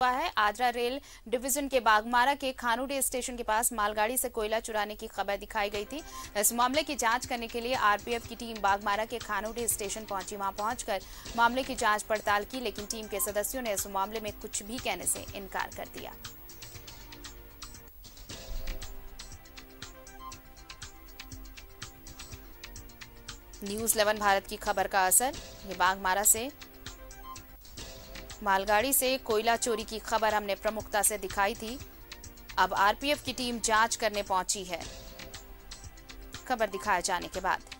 हुआ है। Ajara rail division के बागमारा के खानूडे स्टेशन के पास मालगाड़ी से कोयला चुराने की खबर दिखाई गई थी। इस मामले की जाँच करने के लिए आरपीएफ की टीम बागमारा के खानूडे स्टेशन पहुँची। वहाँ पहुंचकर मामले की जाँच पड़ताल की, लेकिन टीम के सदस्यों ने इस मामले में कुछ भी कहने से इनकार कर दिया। न्यूज़ 11 भारत की खबर का असर, ये बागमारा से मालगाड़ी से कोयला चोरी की खबर हमने प्रमुखता से दिखाई थी। अब आरपीएफ की टीम जाँच करने पहुँची है। खबर दिखाए जाने के बाद।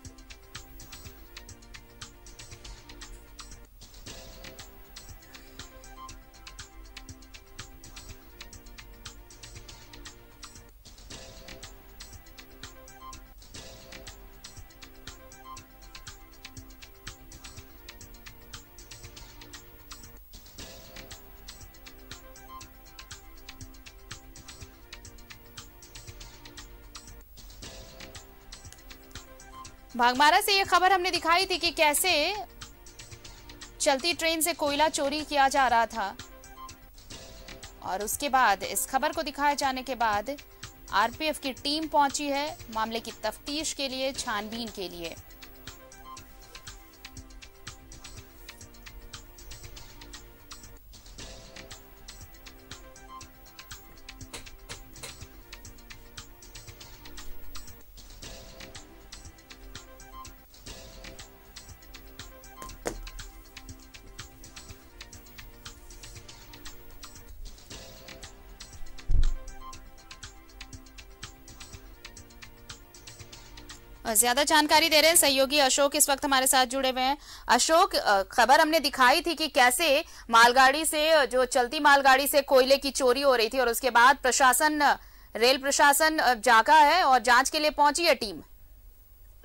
भागमारा से ये खबर हमने दिखाई थी कि कैसे चलती ट्रेन से कोयला चोरी किया जा रहा था। और उसके बाद, इस खबर को दिखाए जाने के बाद, आरपीएफ की टीम पहुँची है मामले की तफ्तीश के लिए, छानबीन के लिए। ज़्यादा जानकारी दे रहे हैं सहयोगी अशोक इस वक्त हमारे साथ जुड़े हुए हैं। अशोक खबर हमने दिखाई थी कि कैसे मालगाड़ी से जो चलती मालगाड़ी से कोयले की चोरी हो रही थी और उसके बाद प्रशासन रेल प्रशासन जागा है और जाँच के लिए पहुँची है टीम।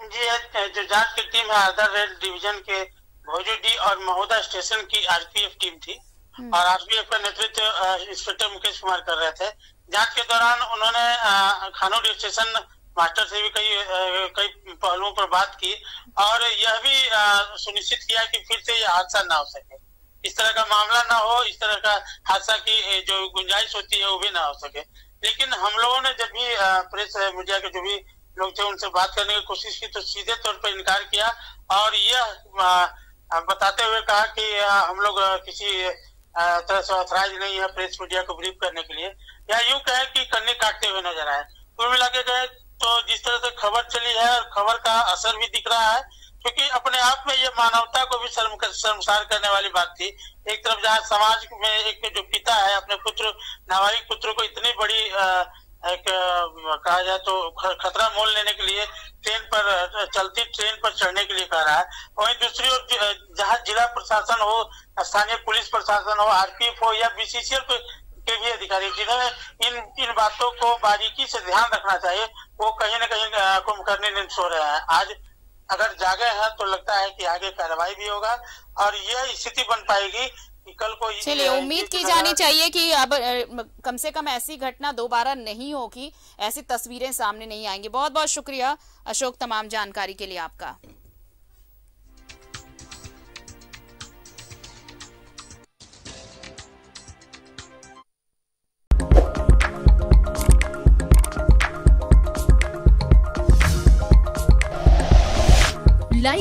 जी जो जाँच की टीम है आदर रेल डिवीज़न के भोजूडी और महोदा स्टेशन की आरपीएफ टीम थी। हम्म। और आरपीएफ का नेतृत्व इंस्पेक्टर मुकेश कुमार कर रहे थे। जाँच के दौरान उन्होंने खानोडी स्टेशन मास्टर से भी कई कई पहलुओं पर बात की और यह भी सुनिश्चित किया कि फिर से यह हादसा ना हो सके। इस तरह का मामला ना हो, इस तरह का हादसा की जो गुंजाइश होती है, वो भी ना हो सके। लेकिन हम लोगों ने जब भी प्रेस मीडिया के जो भी लोग थे, उनसे बात करने की कोशिश की तो सीधे तौर पर इनकार किया और यह बताते हुए कहा कि हम लोग किसी तरह से ऑथराइज नहीं है प्रेस मीडिया को ब्रीफ करने के लिए। या यूँ कहे कि कन्नी काटते हुए नज़र आए। कुल मिला के तो जिस तरह से खबर चली है और खबर का असर भी दिख रहा है, क्योंकि अपने आप में ये मानवता को भी शर्म शर्मसार करने वाली बात थी। एक तरफ़ जहाँ समाज में एक जो पिता है, अपने पुत्र, नाबालिग पुत्र को इतनी बड़ी एक, कहा जाए तो खतरा मोल लेने के लिए ट्रेन पर, चलती ट्रेन पर चढ़ने के लिए कह रहा है। वहीं दूसरी ओर जहाँ जिला प्रशासन हो, स्थानीय पुलिस प्रशासन हो, आरपीएफ हो या बीसीसीएल के भी अधिकारी, जिन्होंने इन इन बातों को बारीकी से ध्यान रखना चाहिए। वो कहीं ना कहीं कुंभकर्णी नींद सो रहे हैं। आज अगर जागे हैं तो लगता है कि आगे कार्रवाई भी होगा और यह स्थिति बन पाएगी कि कल को चलिए उम्मीद की जानी चाहिए कि अब कम से कम ऐसी घटना दोबारा नहीं होगी ऐसी तस्वीरें सामने नहीं आएँगी। बहुत बहुत शुक्रिया अशोक तमाम जानकारी के लिए आपका।